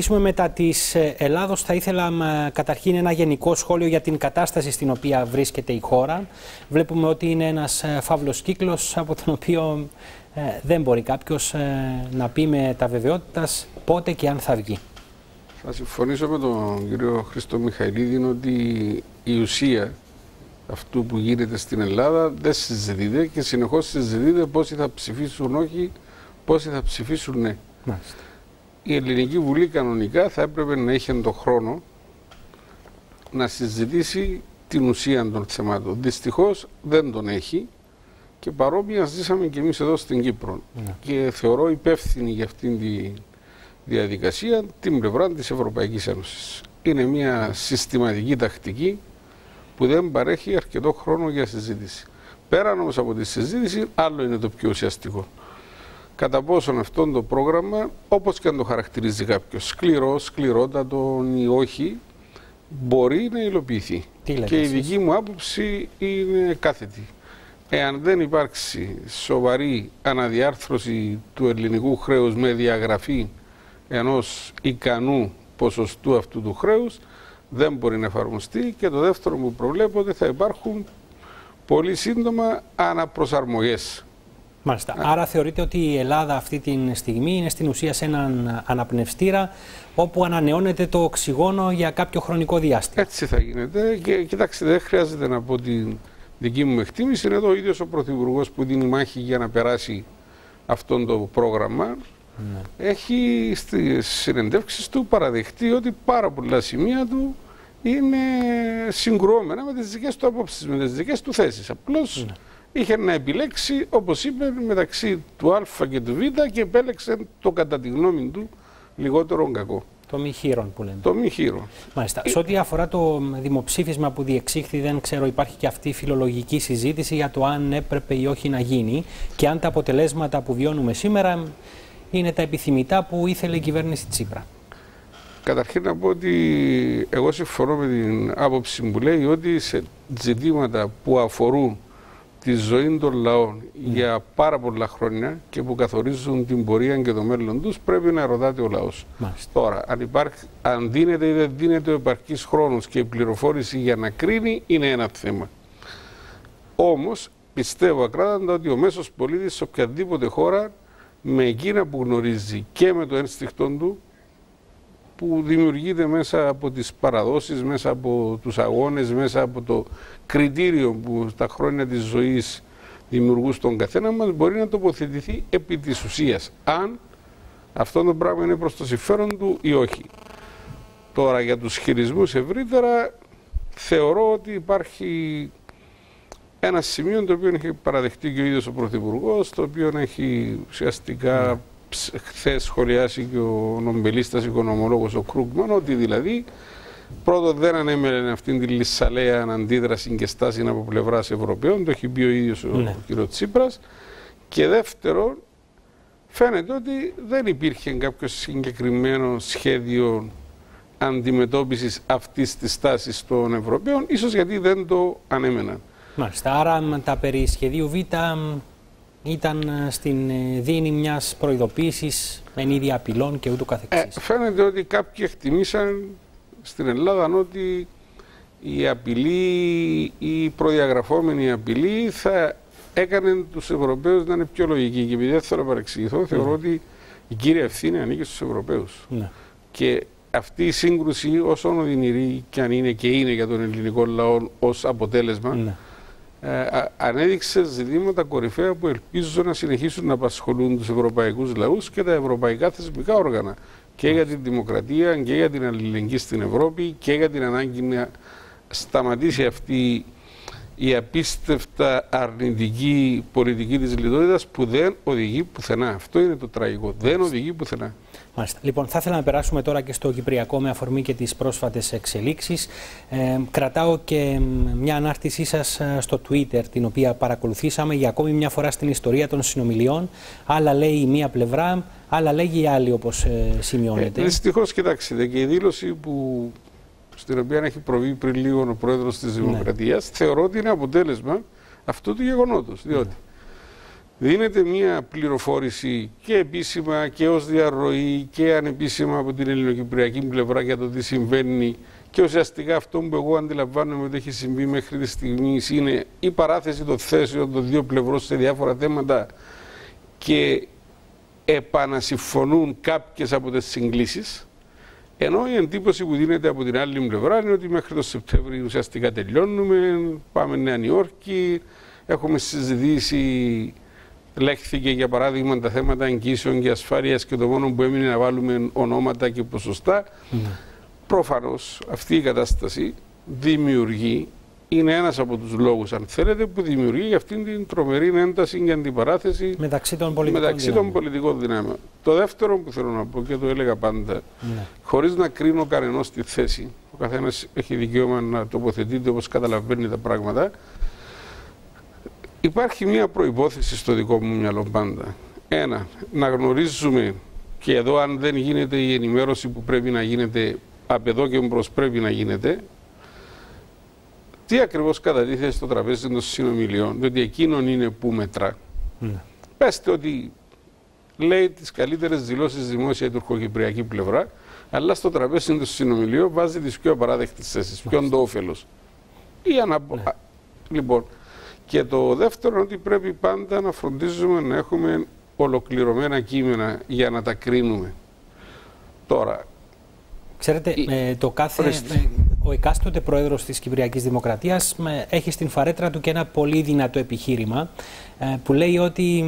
αρχίσουμε μετά της ε, Ελλάδος, θα ήθελα καταρχήν ένα γενικό σχόλιο για την κατάσταση στην οποία βρίσκεται η χώρα. Βλέπουμε ότι είναι ένας ε, φαύλος κύκλος από τον οποίο ε, δεν μπορεί κάποιος να πει με τα βεβαιότητας πότε και αν θα βγει. Θα συμφωνήσω με τον κύριο Χρήστο Μιχαηλίδη ότι η ουσία αυτού που γίνεται στην Ελλάδα δεν συζητείται και συνεχώς συζητείται πόσοι θα ψηφίσουν όχι, πόσοι θα ψηφίσουν ναι. Μάλιστα η Ελληνική Βουλή κανονικά θα έπρεπε να έχει τον χρόνο να συζητήσει την ουσία των θεμάτων. Δυστυχώς δεν τον έχει και παρόμοια ζήσαμε και εμείς εδώ στην Κύπρο. Ναι. Και θεωρώ υπεύθυνη για αυτήν τη διαδικασία την πλευρά της Ευρωπαϊκής Ένωσης. Είναι μια συστηματική τακτική που δεν παρέχει αρκετό χρόνο για συζήτηση. Πέραν όμως από τη συζήτηση, άλλο είναι το πιο ουσιαστικό κατά πόσον αυτό το πρόγραμμα, όπως και αν το χαρακτηρίζει κάποιος, σκληρό, σκληρότατο ή όχι, μπορεί να υλοποιηθεί. και η δική μου άποψη είναι κάθετη. Εάν δεν υπάρξει σοβαρή αναδιάρθρωση του ελληνικού χρέους με διαγραφή ενός ικανού ποσοστού αυτού του χρέους, δεν μπορεί να εφαρμοστεί και το δεύτερο που προβλέπω ότι θα υπάρχουν πολύ σύντομα αναπροσαρμογές Μάλιστα. Άρα θεωρείτε ότι η Ελλάδα αυτή τη στιγμή είναι στην ουσία σε έναν αναπνευστήρα όπου ανανεώνεται το οξυγόνο για κάποιο χρονικό διάστημα. Έτσι θα γίνεται και κοιτάξτε δεν χρειάζεται να πω την δική μου εκτίμηση. Είναι εδώ ο ίδιος ο Πρωθυπουργός που δίνει μάχη για να περάσει αυτό το πρόγραμμα. Ναι. Έχει στις συνεντεύξεις του παραδεχτεί ότι πάρα πολλά σημεία του είναι συγκρουόμενα με τις δικές του απόψεις, με τις δικές του θέσεις. Απλώς ναι είχε να επιλέξει, όπως είπε, μεταξύ του Α και του Β και επέλεξε το κατά τη γνώμη του λιγότερο κακό. Το μη χείρον που λέμε. Το μη χείρον. Μάλιστα. Σε ό,τι αφορά το δημοψήφισμα που διεξήχθη, δεν ξέρω, υπάρχει και αυτή η φιλολογική συζήτηση για το αν έπρεπε ή όχι να γίνει και αν τα αποτελέσματα που βιώνουμε σήμερα είναι τα επιθυμητά που ήθελε η κυβέρνηση Τσίπρα. Καταρχήν να πω ότι εγώ συμφωνώ με την άποψη που λέει ότι σε ζητήματα που αφορούν τη ζωή των λαών για πάρα πολλά χρόνια και που καθορίζουν την πορεία και το μέλλον τους πρέπει να ρωτάτε ο λαός. Τώρα, αν, υπάρχει, αν δίνεται ή δεν δίνεται ο επαρκής χρόνος και η πληροφόρηση για να κρίνει είναι ένα θέμα. Όμως πιστεύω ακράδαντα ότι ο μέσος πολίτης σε οποιαδήποτε χώρα με εκείνα που γνωρίζει και με το ένστικτό του που δημιουργείται μέσα από τις παραδόσεις, μέσα από τους αγώνες, μέσα από το κριτήριο που στα χρόνια της ζωής δημιουργούν στον καθένα μας μπορεί να τοποθετηθεί επί της ουσίας, αν αυτό το πράγμα είναι προς το συμφέρον του ή όχι. Τώρα για τους χειρισμούς ευρύτερα θεωρώ ότι υπάρχει ένα σημείο το οποίο έχει παραδεχτεί και ο ίδιος ο Πρωθυπουργός, το οποίο έχει ουσιαστικά ναι χθες σχολιάσει και ο νομπελίστας οικονομολόγος ο Κρούγκμαν ότι δηλαδή πρώτον δεν ανέμενε αυτήν την λησαλέα αντίδραση και στάση από πλευράς Ευρωπαίων, το έχει πει ο ίδιος ο ναι. κ. Τσίπρας και δεύτερον φαίνεται ότι δεν υπήρχε κάποιο συγκεκριμένο σχέδιο αντιμετώπισης αυτής της στάσης των Ευρωπαίων, ίσως γιατί δεν το ανέμεναν. Μάλιστα, άρα τα περί σχεδίου Β ήταν ε, στην ε, δίνη μιας προειδοποίησης με ίδια απειλών και ούτω καθεξής. Ε, φαίνεται ότι κάποιοι εκτιμήσαν στην Ελλάδα ότι η απειλή, η προδιαγραφόμενη απειλή θα έκανε τους Ευρωπαίους να είναι πιο λογικοί. Και επειδή δεν θέλω να παρεξηγηθώ, θεωρώ ναι. ότι η κύρια ευθύνη ανήκει στους Ευρωπαίους. Ναι. Και αυτή η σύγκρουση, όσο οδυνηρή και αν είναι και είναι για τον ελληνικό λαό ως αποτέλεσμα, ναι ε, ανέδειξε ζητήματα κορυφαία που ελπίζω να συνεχίσουν να απασχολούν τους ευρωπαϊκούς λαούς και τα ευρωπαϊκά θεσμικά όργανα και για την δημοκρατία και για την αλληλεγγύη στην Ευρώπη και για την ανάγκη να σταματήσει αυτή η απίστευτα αρνητική πολιτική της λιτότητας που δεν οδηγεί πουθενά. Αυτό είναι το τραγικό. Δεν οδηγεί πουθενά. Μάλιστα. Λοιπόν, θα ήθελα να περάσουμε τώρα και στο Κυπριακό με αφορμή και τις πρόσφατες εξελίξεις. Ε, κρατάω και μια ανάρτησή σας ε, στο Twitter, την οποία παρακολουθήσαμε για ακόμη μια φορά στην ιστορία των συνομιλιών. Άλλα λέει η μία πλευρά, άλλα λέγει η άλλη, όπως ε, σημειώνεται. Ε, δυστυχώς, κοιτάξτε, και η δήλωση που στην οποία έχει προβεί πριν λίγο ο πρόεδρος της ναι. Δημοκρατίας, θεωρώ ότι είναι αποτέλεσμα αυτού του γεγονότος. Διότι δίνεται μια πληροφόρηση και επίσημα και ως διαρροή και ανεπίσημα από την ελληνοκυπριακή πλευρά για το τι συμβαίνει. Και ουσιαστικά αυτό που εγώ αντιλαμβάνομαι ότι έχει συμβεί μέχρι τη στιγμή είναι η παράθεση των θέσεων των δύο πλευρών σε διάφορα θέματα και επανασυμφωνούν κάποιες από τις συγκλήσεις. Ενώ η εντύπωση που δίνεται από την άλλη πλευρά είναι ότι μέχρι το Σεπτέμβριο ουσιαστικά τελειώνουμε, πάμε Νέα Νιόρκη, έχουμε συζητήσει, λέχθηκε για παράδειγμα τα θέματα εγγύσεων και ασφάλειας και το μόνο που έμεινε να βάλουμε ονόματα και ποσοστά. Mm. Προφανώς αυτή η κατάσταση δημιουργεί είναι ένας από τους λόγους, αν θέλετε, που δημιουργεί αυτήν την τρομερή ένταση και αντιπαράθεση μεταξύ των πολιτικών, μεταξύ δυνάμεων. των πολιτικών δυνάμεων. Το δεύτερο που θέλω να πω και το έλεγα πάντα, ναι. χωρίς να κρίνω κανενός στη θέση, ο καθένας έχει δικαίωμα να τοποθετείται όπως καταλαβαίνει τα πράγματα, υπάρχει μια προϋπόθεση στο δικό μου μυαλό πάντα. Ένα, να γνωρίζουμε και εδώ αν δεν γίνεται η ενημέρωση που πρέπει να γίνεται από εδώ και μπρος πρέπει να γίνεται, τι ακριβώς κατατίθεται στο τραπέζι των συνομιλιών, διότι εκείνον είναι που μετρά. Ναι. Πέστε ότι λέει τις καλύτερες δηλώσεις δημόσια η τουρκοκυπριακή πλευρά, αλλά στο τραπέζι των συνομιλιών βάζει τις πιο απαράδεκτες θέσεις, ποιο είναι το όφελος. Ή αναπο... ναι. Λοιπόν, και το δεύτερο είναι ότι πρέπει πάντα να φροντίζουμε να έχουμε ολοκληρωμένα κείμενα για να τα κρίνουμε. Τώρα, Ξέρετε, η... το κάθε, ο εκάστοτε πρόεδρος της Κυπριακής Δημοκρατίας έχει στην φαρέτρα του και ένα πολύ δυνατό επιχείρημα ε, που λέει ότι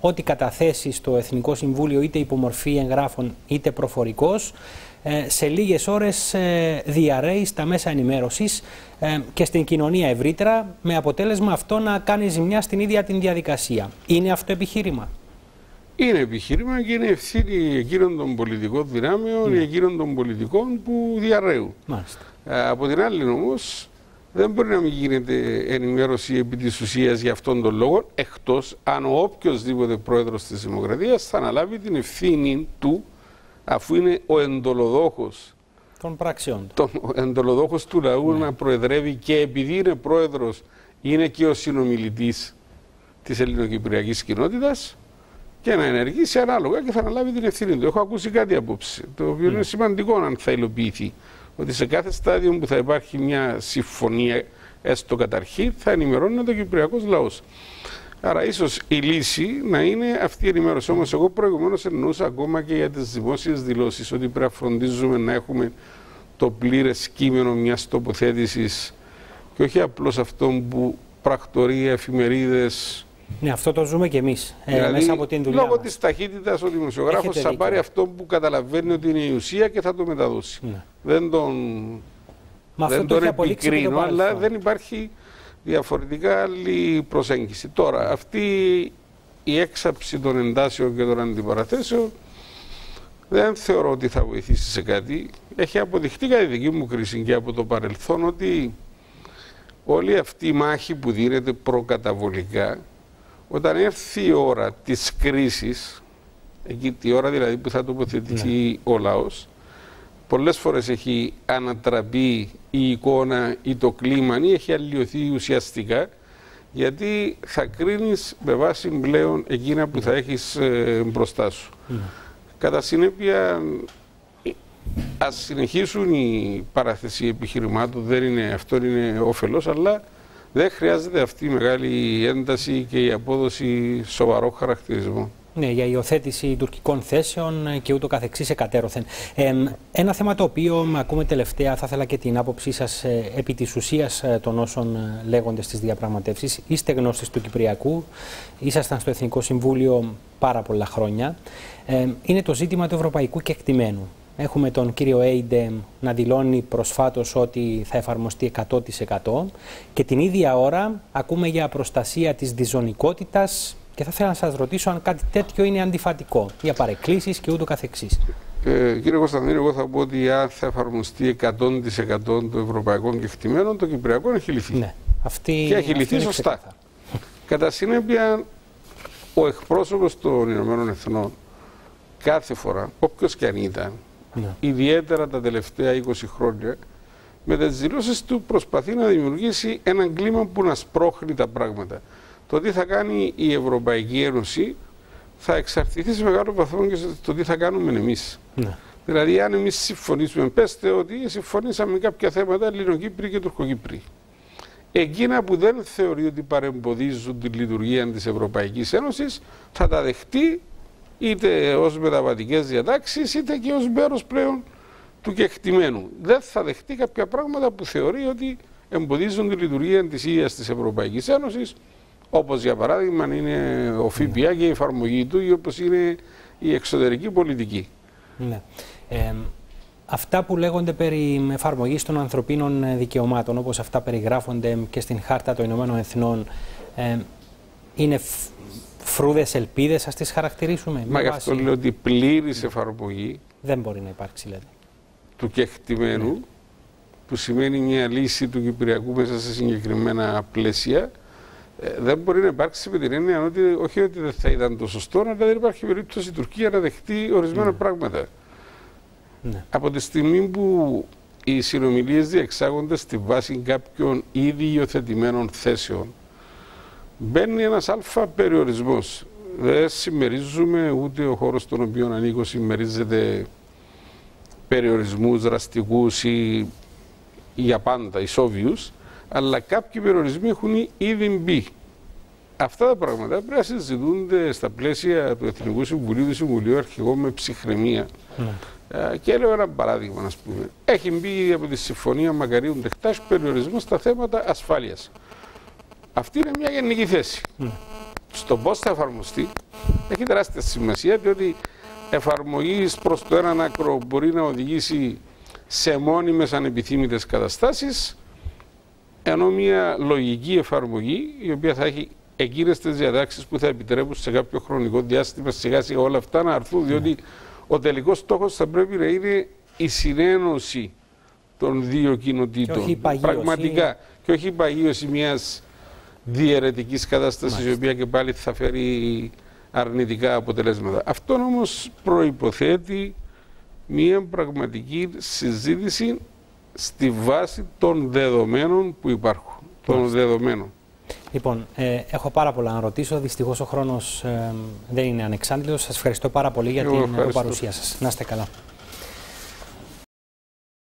ό,τι καταθέσει στο Εθνικό Συμβούλιο είτε υπομορφή εγγράφων είτε προφορικός ε, σε λίγες ώρες ε, διαρρέει στα μέσα ενημέρωσης και στην κοινωνία ευρύτερα με αποτέλεσμα αυτό να κάνει ζημιά στην ίδια την διαδικασία. Είναι αυτό επιχείρημα; Είναι επιχείρημα και είναι ευθύνη εκείνων των πολιτικών δυνάμεων ή ναι. εκείνων των πολιτικών που διαρρέουν. Μάλιστα. Ε, από την άλλη όμως, δεν μπορεί να μην γίνεται ενημέρωση επί της ουσίας για αυτόν τον λόγο, εκτός αν ο οποιοδήποτε πρόεδρος της Δημοκρατίας θα αναλάβει την ευθύνη του, αφού είναι ο εντολοδόχος των πράξεων. Τον εντολοδόχος του λαού ναι. να προεδρεύει και επειδή είναι πρόεδρος, είναι και ο συνομιλητής της ελληνοκυπριακής κοινότητας και να ενεργήσει ανάλογα και θα αναλάβει την ευθύνη του. Έχω ακούσει κάτι απόψε, το οποίο είναι σημαντικό αν θα υλοποιηθεί. Ότι σε κάθε στάδιο που θα υπάρχει μια συμφωνία, έστω καταρχήν, θα ενημερώνεται ο Κυπριακός λαός. Άρα, ίσως η λύση να είναι αυτή η ενημέρωση. Όμως, εγώ προηγουμένως εννοούσα ακόμα και για τις δημόσιες δηλώσεις ότι πρέπει να φροντίζουμε να έχουμε το πλήρες κείμενο μιας τοποθέτησης και όχι απλώς αυτό που πρακτορεί εφημερίδες ναι, αυτό το ζούμε και εμείς ε, δηλαδή, μέσα από την δουλειά. Λόγω της ταχύτητας, ο δημοσιογράφος θα πάρει αυτό που καταλαβαίνει ότι είναι η ουσία και θα το μεταδώσει. Ναι. Δεν τον, Μα δεν τον επικρίνω, αλλά δεν υπάρχει διαφορετικά άλλη προσέγγιση. Τώρα, αυτή η έξαψη των εντάσεων και των αντιπαραθέσεων δεν θεωρώ ότι θα βοηθήσει σε κάτι. Έχει αποδειχτεί κατά τη δική μου κρίση και από το παρελθόν ότι όλη αυτή η μάχη που δίνεται προκαταβολικά όταν έρθει η ώρα της κρίσης, εκεί τη ώρα δηλαδή που θα τοποθετηθεί ναι. ο λαός, πολλές φορές έχει ανατραπεί η εικόνα ή το κλίμα ή έχει αλλοιωθεί ουσιαστικά γιατί θα κρίνεις με βάση πλέον εκείνα που θα έχεις ε, μπροστά σου. Ναι. Κατά συνέπεια, ας συνεχίσουν οι παράθεση επιχειρημάτων, δεν είναι, αυτό είναι όφελος, αλλά δεν χρειάζεται αυτή η μεγάλη ένταση και η απόδοση σοβαρό χαρακτηρισμό. Ναι, για υιοθέτηση τουρκικών θέσεων και ούτω καθεξής εκατέρωθεν. Ε, ένα θέμα το οποίο ακούμε τελευταία, θα ήθελα και την άποψή σας ε, επί της ουσίας ε, των όσων ε, λέγονται στις διαπραγματεύσεις. Είστε γνώστης του Κυπριακού, ήσασταν στο Εθνικό Συμβούλιο πάρα πολλά χρόνια. είναι το ζήτημα του ευρωπαϊκού κεκτημένου. Έχουμε τον κύριο Έιντε να δηλώνει προσφάτως ότι θα εφαρμοστεί 100% και την ίδια ώρα ακούμε για προστασία της διζωνικότητας και θα ήθελα να σας ρωτήσω αν κάτι τέτοιο είναι αντιφατικό για παρεκκλήσεις και ούτω καθεξής. Ε, κύριε Κωνσταντίνο, εγώ θα πω ότι αν θα εφαρμοστεί 100% των ευρωπαϊκών κεκτημένων, το Κυπριακό έχει λυθεί. Ναι, αυτή, και έχει λυθεί σωστά. Κατά συνέπεια, ο εκπρόσωπος των Ηνωμένων Εθνών κάθε φορά, όποιος και αν ήταν, ναι. ιδιαίτερα τα τελευταία 20 χρόνια, με τις δηλώσεις του προσπαθεί να δημιουργήσει έναν κλίμα που να σπρώχνει τα πράγματα. Το τι θα κάνει η Ευρωπαϊκή Ένωση θα εξαρτηθεί σε μεγάλο βαθμό και το τι θα κάνουμε εμείς. Ναι. Δηλαδή, αν εμείς συμφωνήσουμε, πέστε ότι συμφωνήσαμε κάποια θέματα Ελληνοκύπροι και Τουρκοκύπροι. Εκείνα που δεν θεωρεί ότι παρεμποδίζουν τη λειτουργία της Ευρωπαϊκής Ένωσης θα τα δεχτεί είτε ως μεταβατικές διατάξεις είτε και ως μέρος πλέον του κεκτημένου. Δεν θα δεχτεί κάποια πράγματα που θεωρεί ότι εμποδίζουν τη λειτουργία της ίδια της Ευρωπαϊκής Ένωσης, όπως για παράδειγμα είναι ο ΦΠΑ και η εφαρμογή του, ή όπως είναι η εξωτερική πολιτική. Ναι. Ε, αυτά που λέγονται περί εφαρμογής των ανθρωπίνων δικαιωμάτων, όπως αυτά περιγράφονται και στην Χάρτα των Ηνωμένων Εθνών, ε, είναι φρούδες ελπίδες, ας τις χαρακτηρίσουμε. Μα γι' αυτό λέω ότι πλήρης εφαρμογή δεν μπορεί να υπάρξει, λέτε. του κεκτημένου, ναι. που σημαίνει μια λύση του Κυπριακού μέσα σε συγκεκριμένα πλαίσια, ε, δεν μπορεί να υπάρξει με την έννοια ότι όχι ότι δεν θα ήταν το σωστό, αλλά δεν υπάρχει περίπτωση η Τουρκία να δεχτεί ορισμένα ναι. πράγματα. Ναι. Από τη στιγμή που οι συνομιλίες διεξάγονται στη βάση κάποιων ήδη υιοθετημένων θέσεων, μπαίνει ένας αλφα περιορισμός. Δεν συμμερίζουμε ούτε ο χώρος στον οποίο ανήκω συμμερίζεται περιορισμούς δραστικούς ή για πάντα ισόβιου, αλλά κάποιοι περιορισμοί έχουν ήδη μπει. Αυτά τα πράγματα πρέπει να συζητούνται στα πλαίσια του Εθνικού Συμβουλίου, του Συμβουλίου Αρχηγών με ψυχραιμία. Ναι. Ε, και λέω ένα παράδειγμα, α πούμε. Έχει μπει από τη Συμφωνία Μακαρίων Τεχτά περιορισμός στα θέματα ασφάλειας. Αυτή είναι μια γενική θέση. Mm. Στο πώς θα εφαρμοστεί έχει τεράστια σημασία διότι εφαρμογής προς το έναν άκρο μπορεί να οδηγήσει σε μόνιμες ανεπιθύμητες καταστάσεις ενώ μια λογική εφαρμογή η οποία θα έχει εκείνες τις διατάξεις που θα επιτρέπουν σε κάποιο χρονικό διάστημα σιγά σιγά όλα αυτά να αρθούν διότι ο τελικός στόχος θα πρέπει να είναι η συνένωση των δύο κοινοτήτων. Πραγματικά. Και όχι η παγίωση μιας διαιρετικής κατάστασης η οποία και πάλι θα φέρει αρνητικά αποτελέσματα. Αυτό όμως προϋποθέτει μια πραγματική συζήτηση στη βάση των δεδομένων που υπάρχουν. Των δεδομένων. Λοιπόν, ε, έχω πάρα πολλά να ρωτήσω. Δυστυχώς ο χρόνος ε, δεν είναι ανεξάντλητος. Σας ευχαριστώ πάρα πολύ για την παρουσία σας. Να είστε καλά.